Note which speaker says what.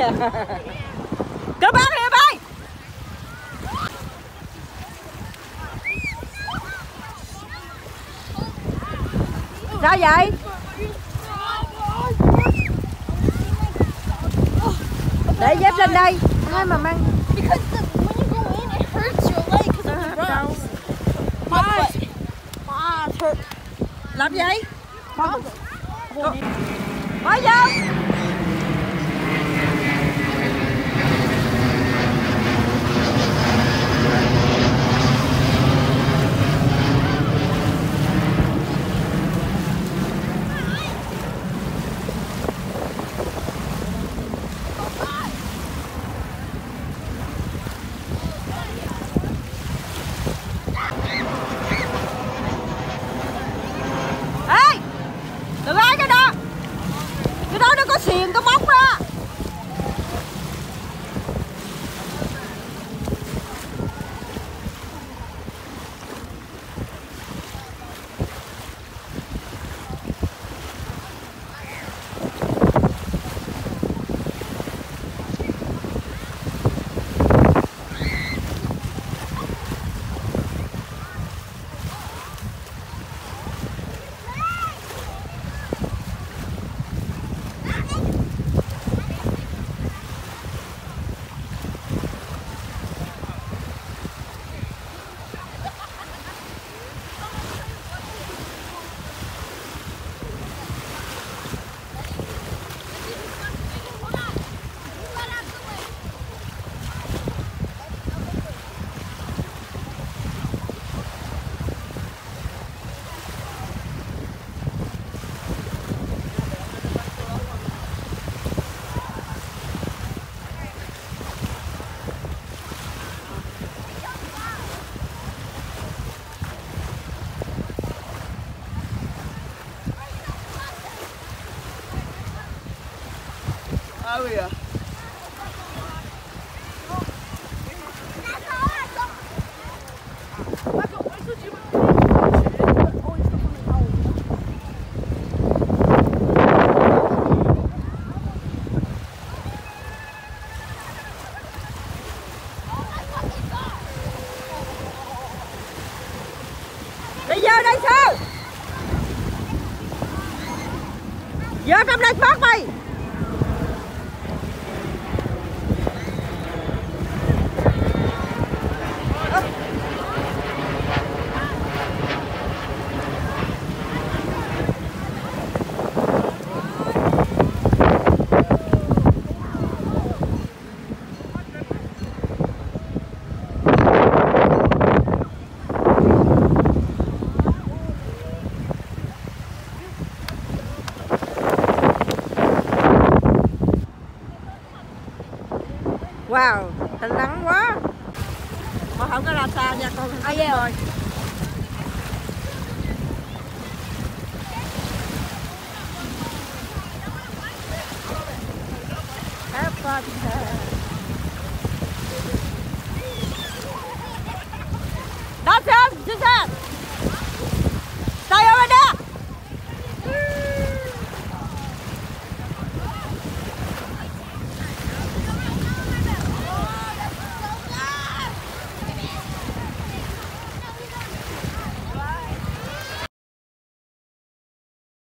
Speaker 1: Go back here, bay. Sao vậy? Để dép lên đây. Ai mà mang
Speaker 2: Because the, when you go in, it hurts your leg because of the
Speaker 1: đâu.
Speaker 2: rust. My butt. My hurt.
Speaker 1: Làm gì? Mới vô.
Speaker 3: Oh.
Speaker 1: Đi đây sao giờ trong đây phát mày Wow, hình nắng quá. Mà không có ra xa nha con.
Speaker 2: Ai vậy rồi. Have fun.